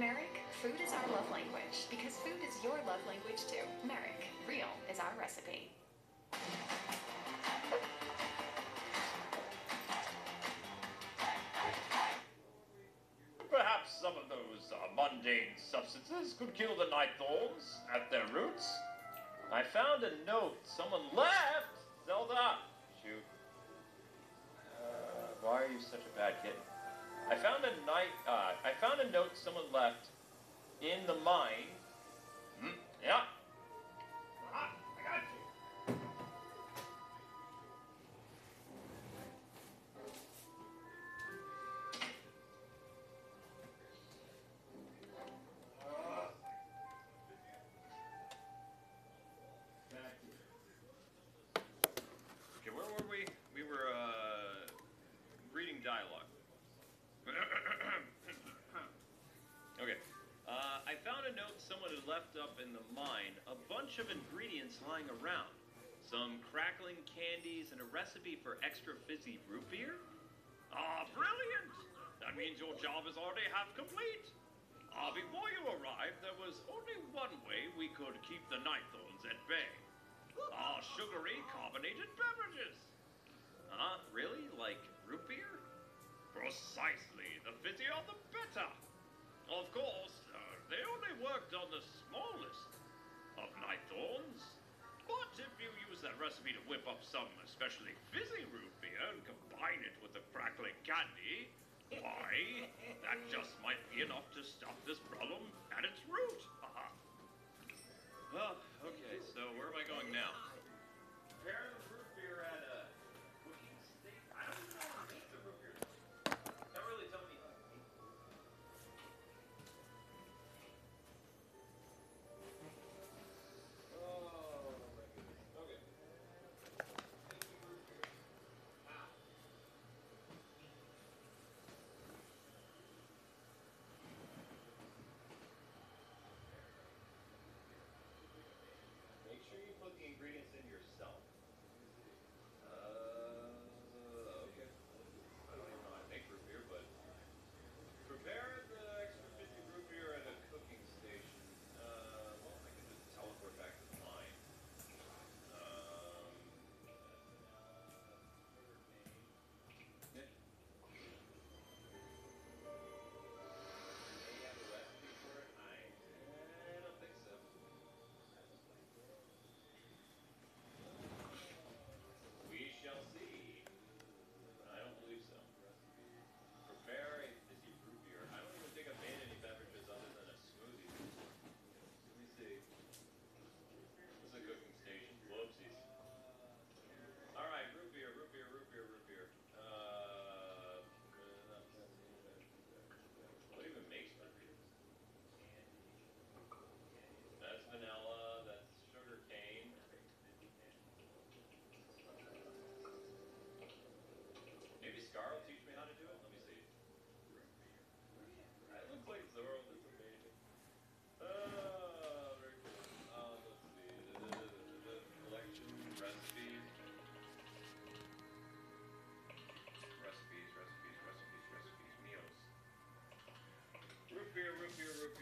Merrick, food is our love language because food is your love language too. Merrick, real is our recipe. Perhaps some of those uh, mundane substances could kill the night thorns at their roots. I found a note someone left. Zelda, shoot. Uh, why are you such a bad kid? I found a night. Uh, I found a note someone left in the mine. Hmm, yeah. Mine. A bunch of ingredients lying around. Some crackling candies and a recipe for extra fizzy root beer. Ah, brilliant! That means your job is already half complete. Ah, before you arrived, there was only one way we could keep the night Nightthorns at bay. Ah, sugary carbonated beverages. Huh? Really? Like root beer? Precisely. The fizzier the better. Of course, uh, they only worked on the smallest thorns. But if you use that recipe to whip up some especially fizzy root beer and combine it with the crackling candy, why, that just might be enough to stop this problem at its root. Haha. Well, beer,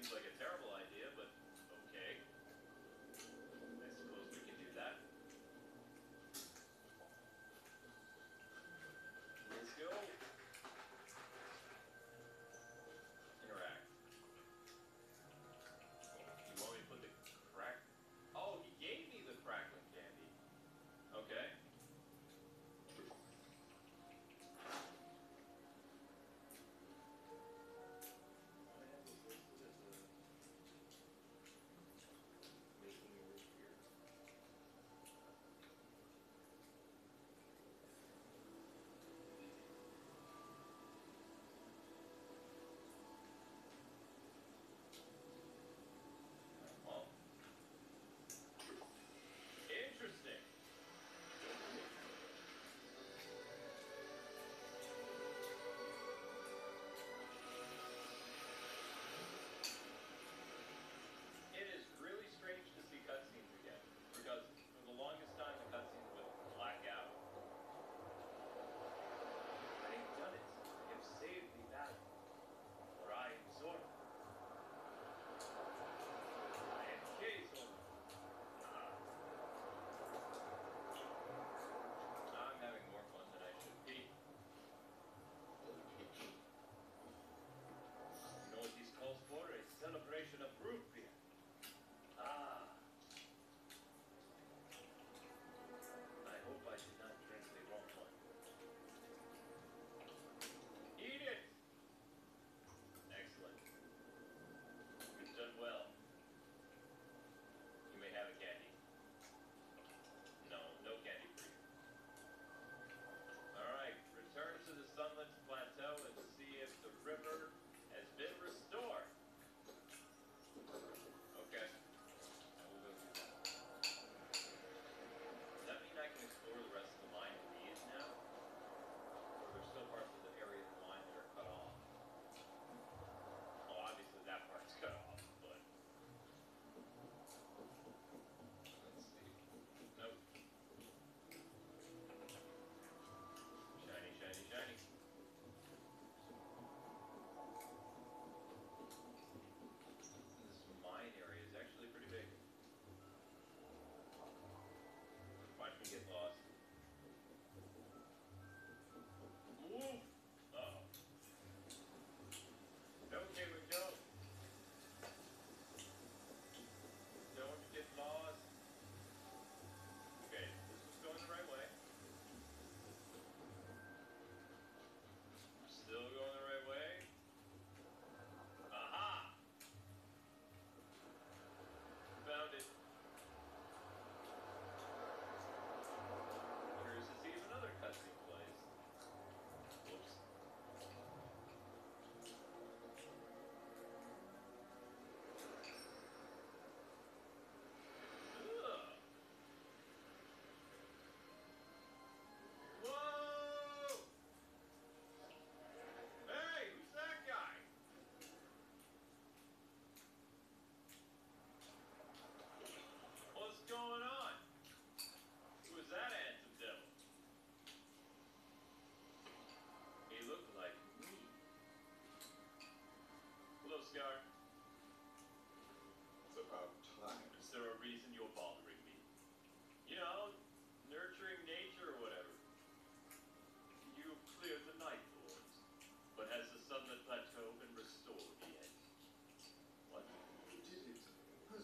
seems like a terrible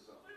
있어.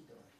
聞いてもらい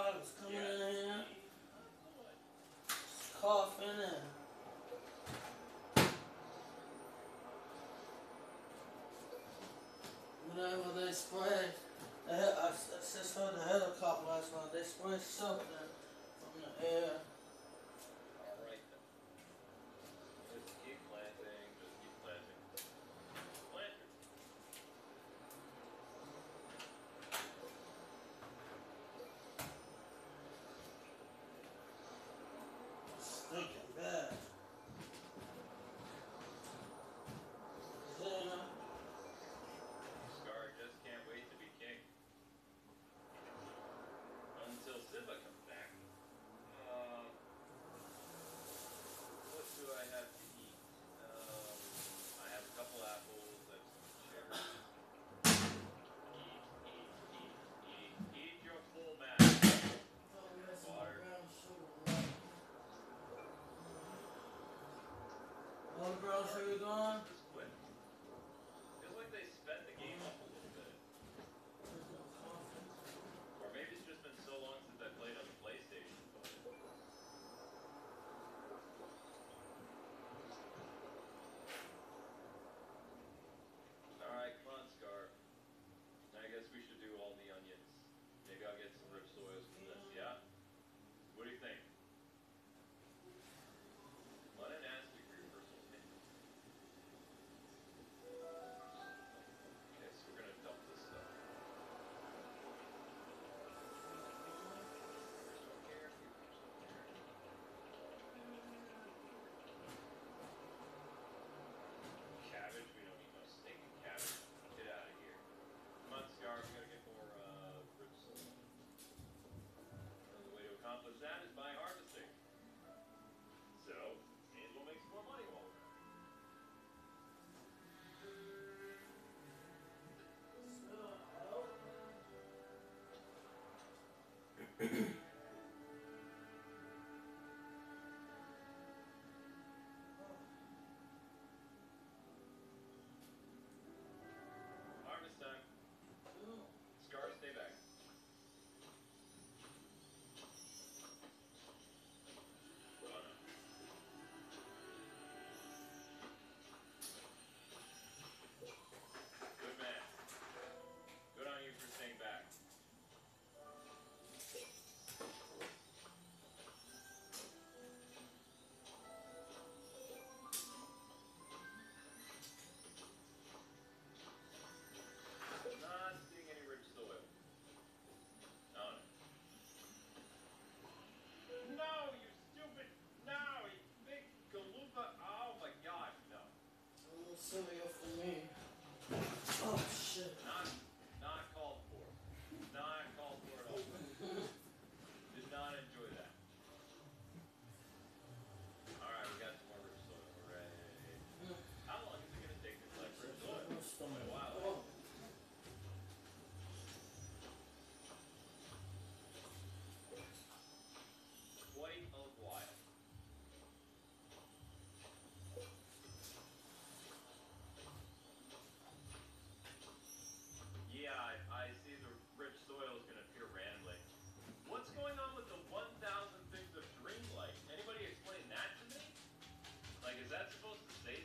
All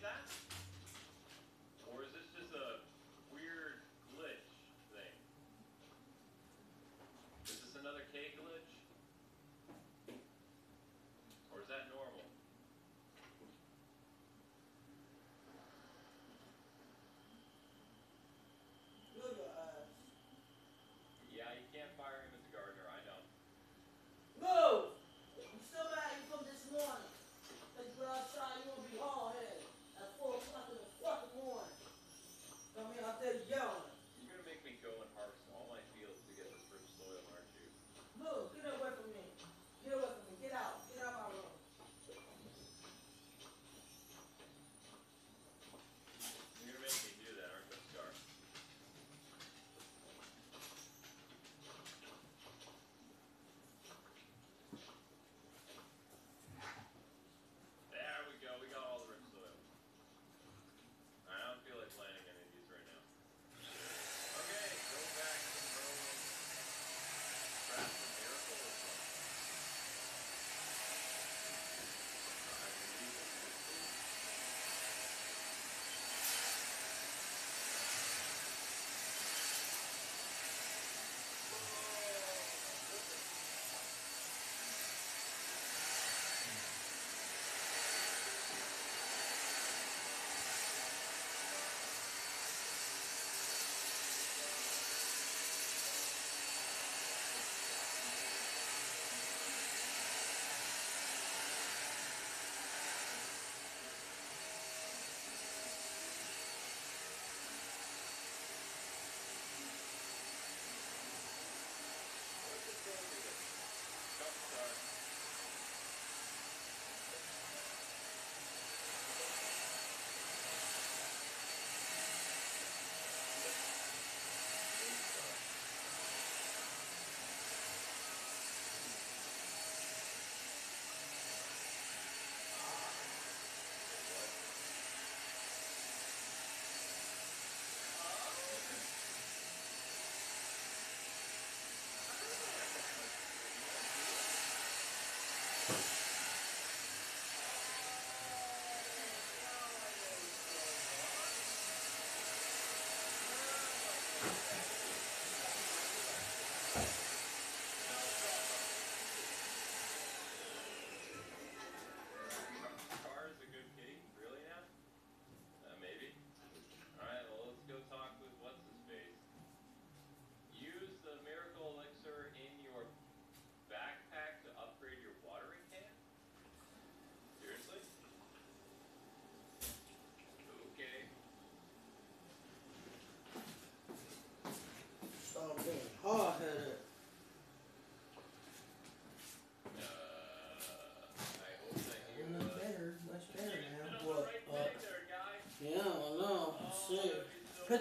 that.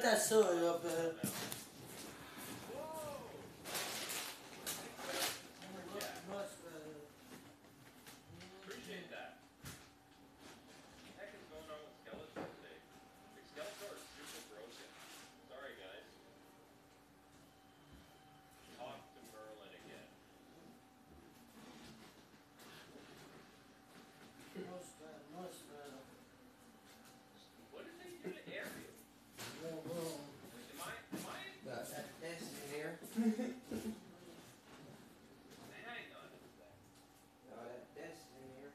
That soy up there. Whoa! Much better. Appreciate that. What the heck is going on with Skeletor today? Like, Skeletor is super broken. Sorry, guys. Talk to Merlin again. Much better, much better. What did they do to Ariel? More room. Am I, am I, Got that desk in here. hang on a sec. Got that desk in here.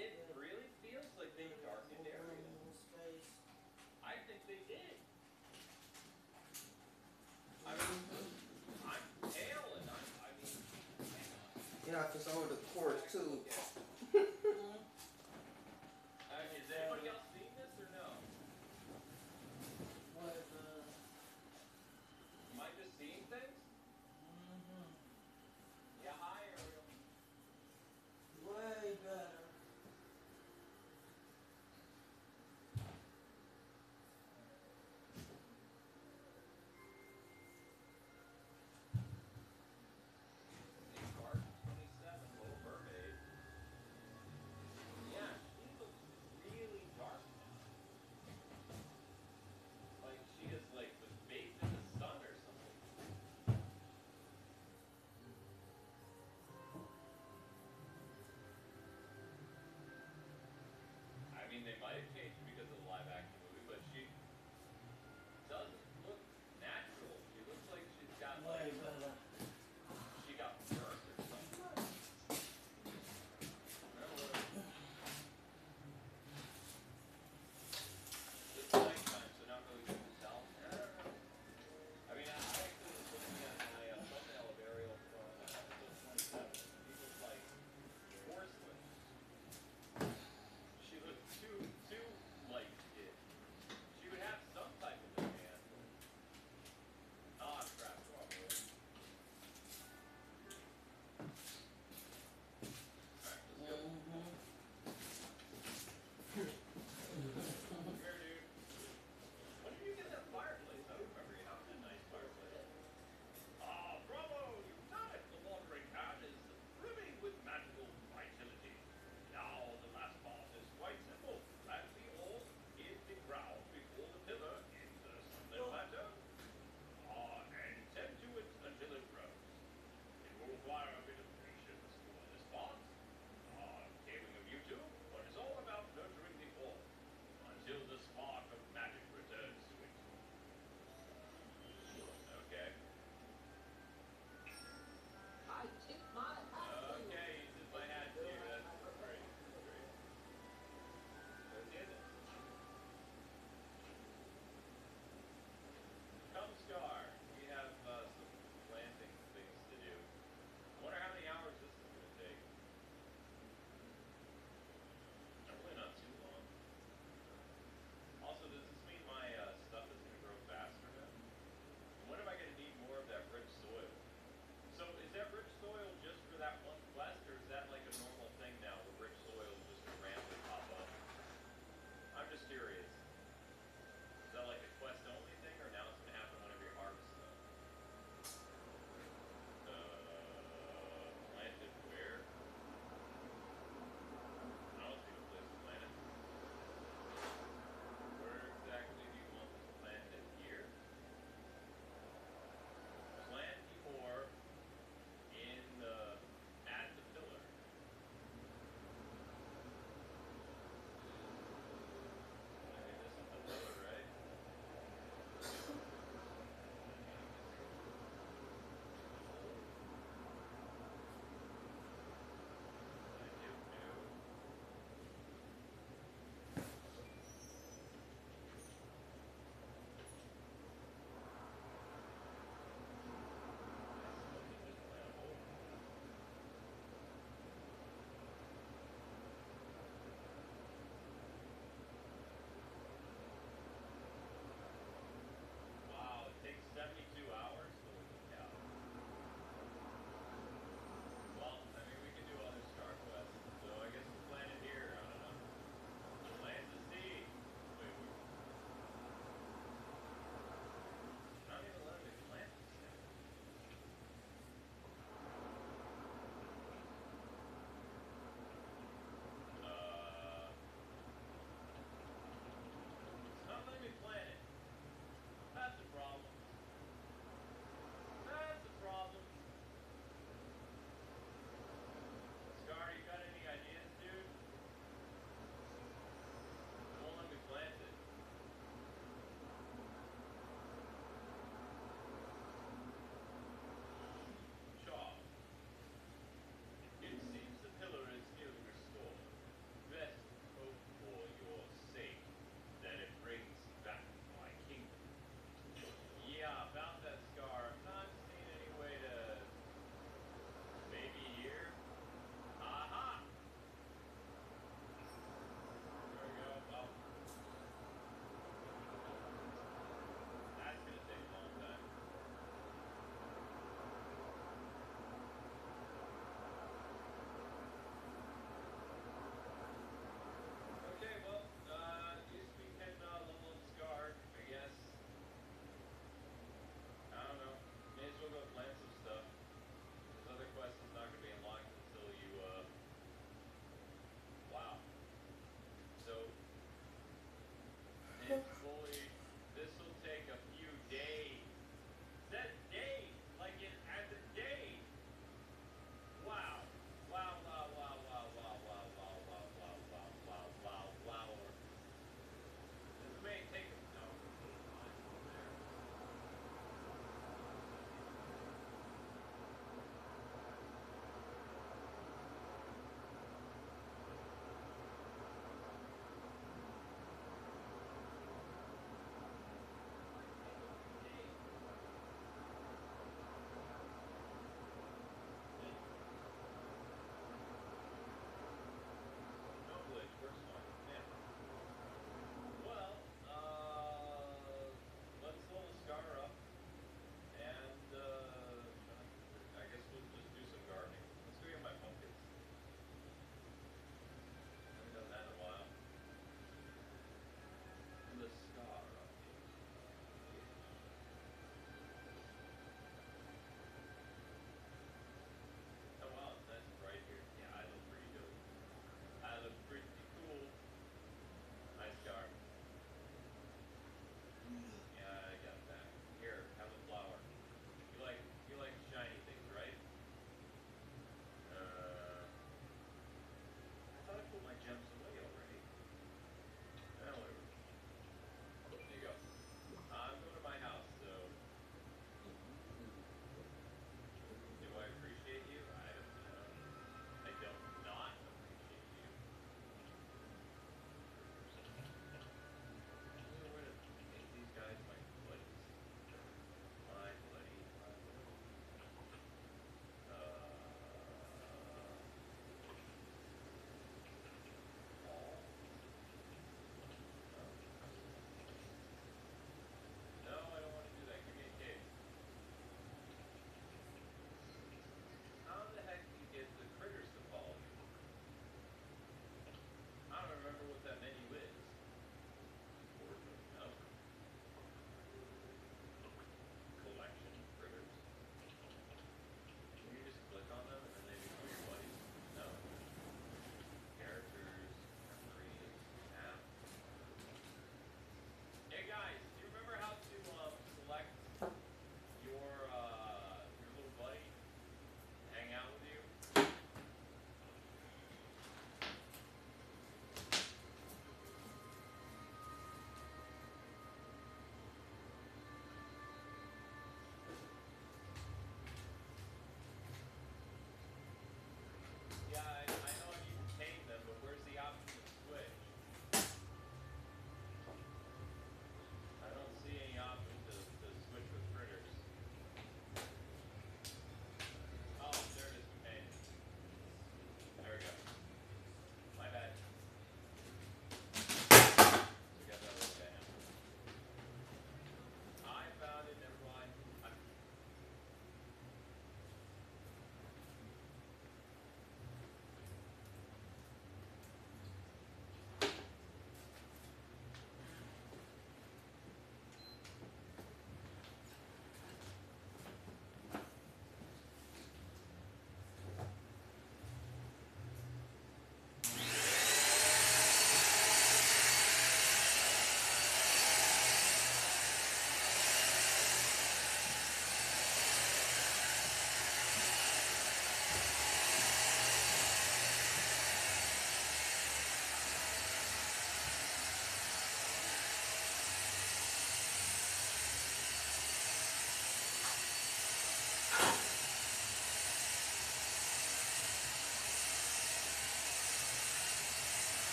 It really feels like they darkened Ariel. Space. I think they did. I mean, I'm pale and I'm, I mean, hang on. Yeah, cause over the course too.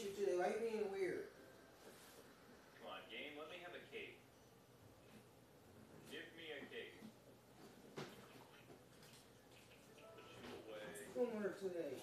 push today? Why are you being weird. Come on, game, let me have a cake. Give me a cake. Put you away. It's homework today.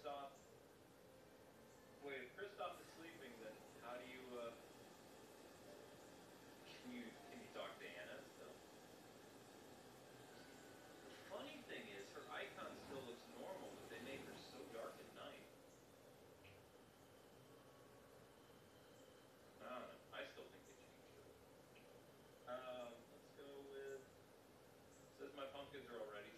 Kristoff. Wait, if Kristoff is sleeping, then how do you? Uh, can you can you talk to Anna still? The funny thing is, her icon still looks normal, but they made her so dark at night. I don't know. I still think they changed it. Um, let's go with. Says my pumpkins are already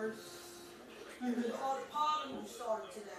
All the pollen started today.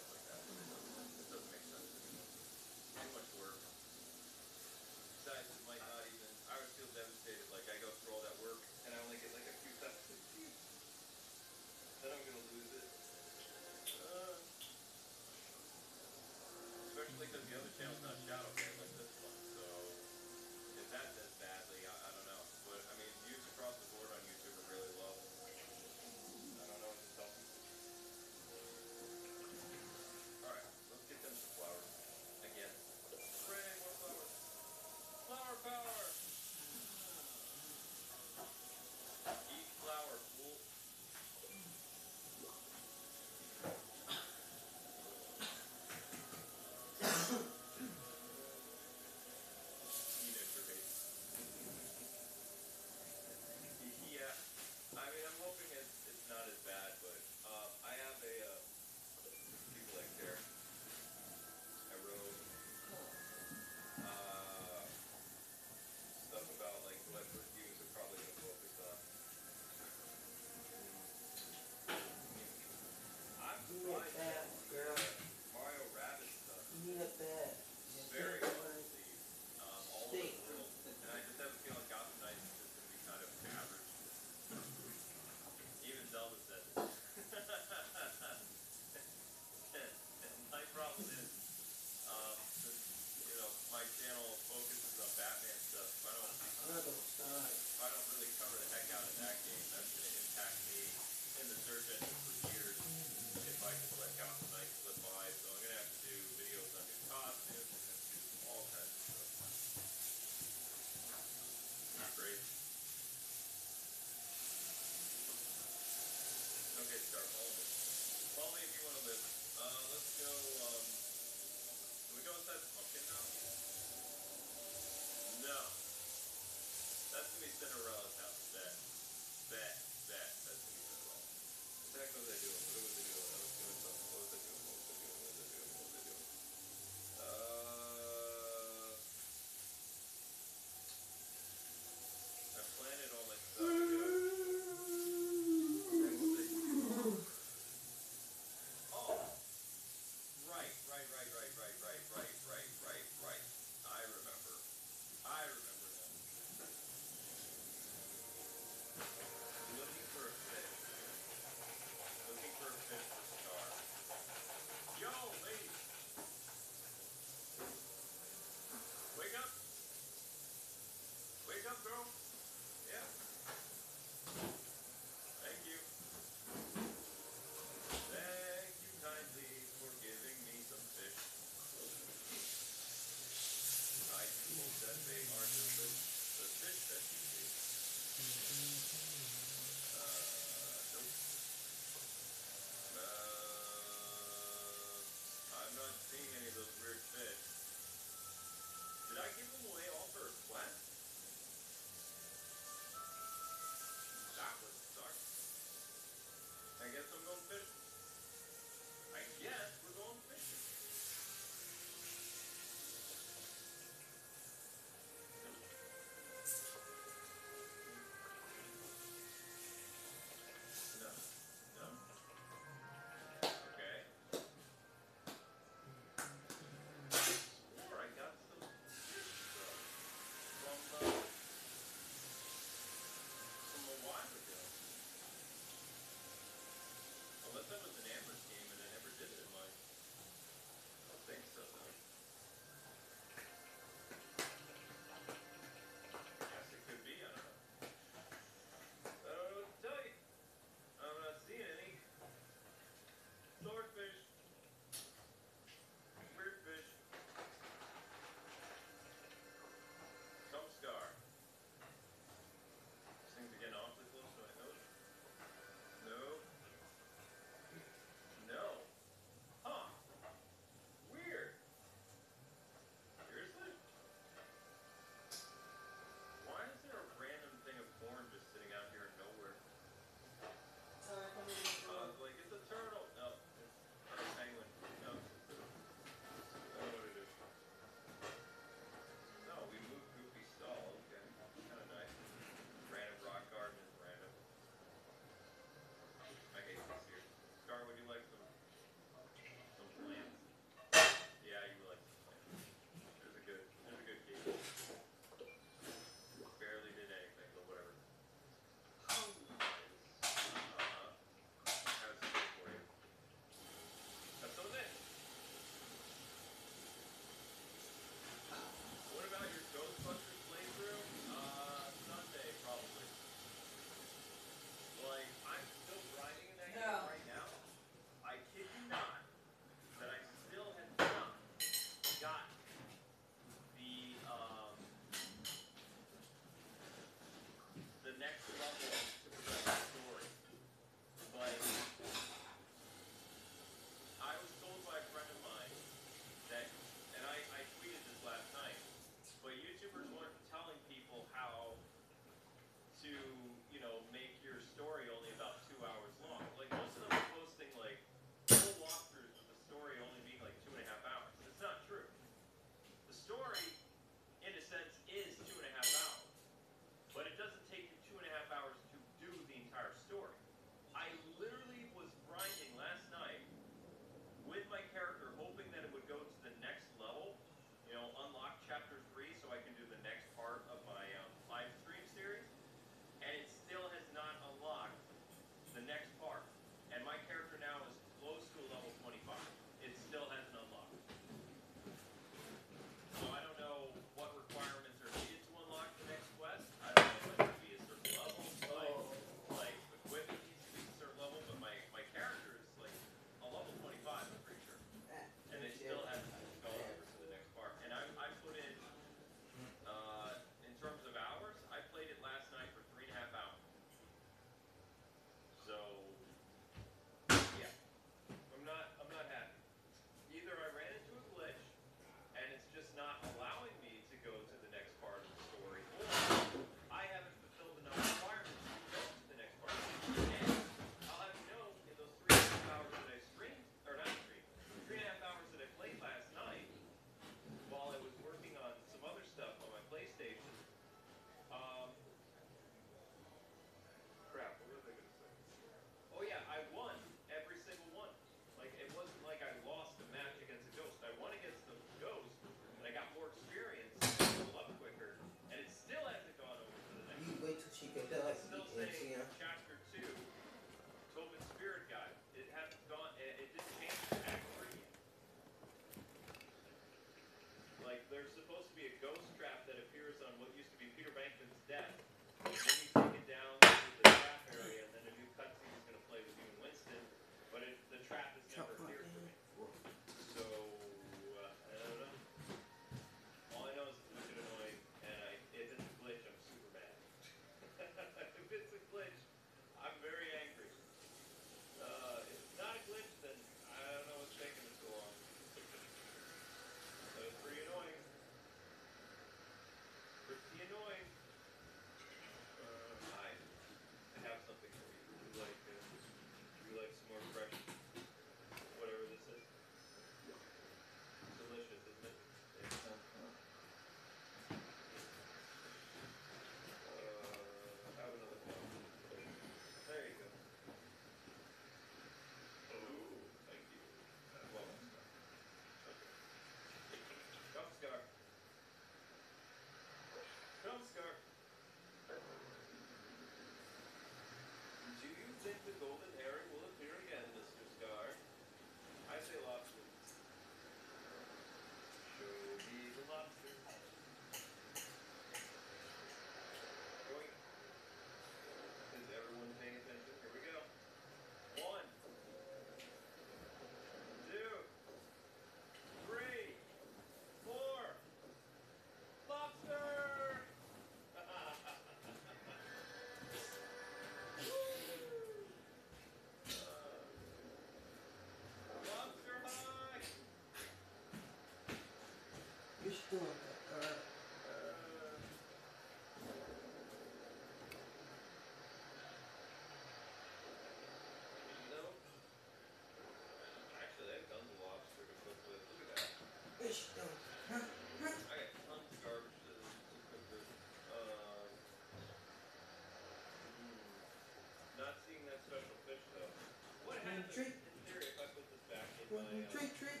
One, two, three, three.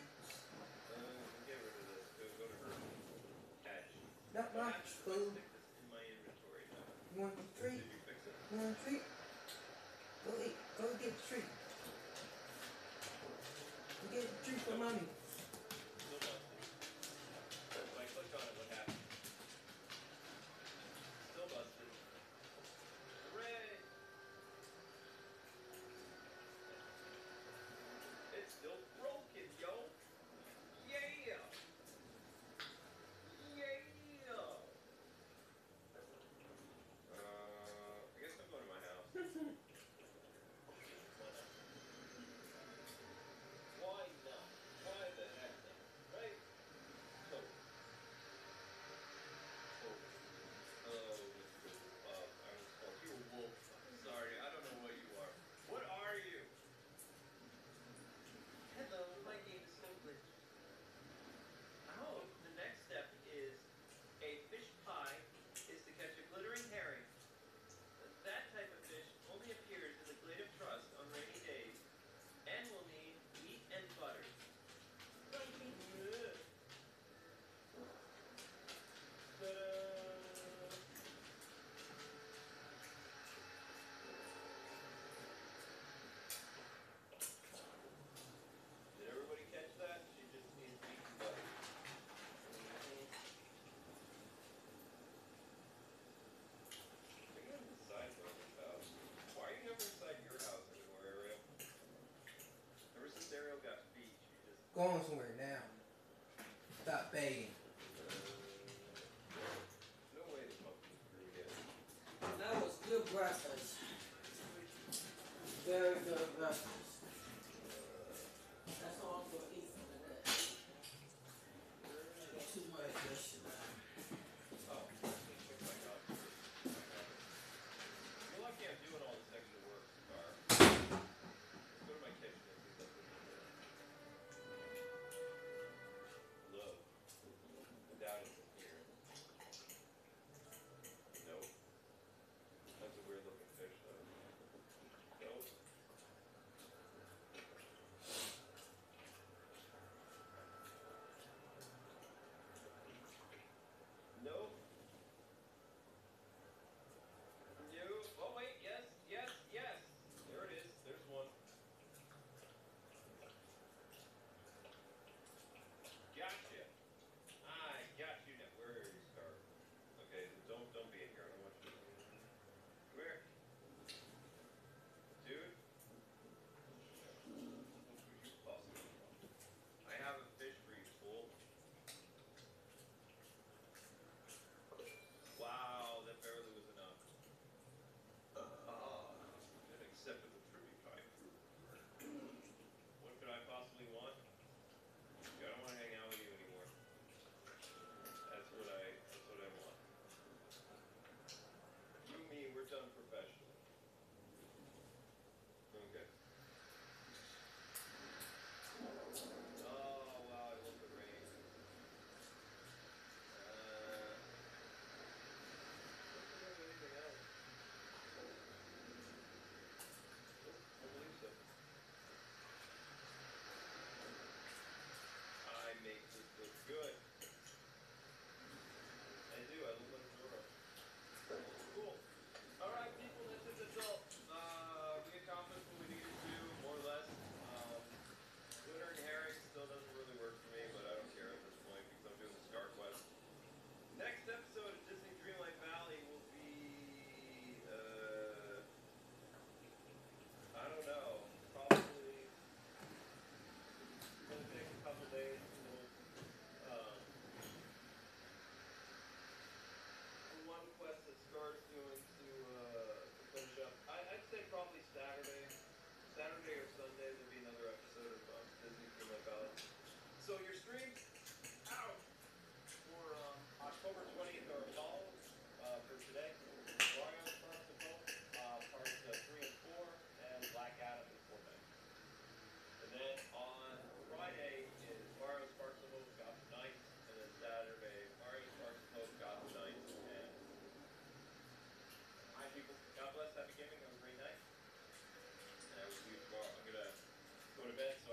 Not much food. One, treat. One, treat. Go eat. Go get a treat. Go get a treat for mommy. go to bed.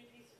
New piece of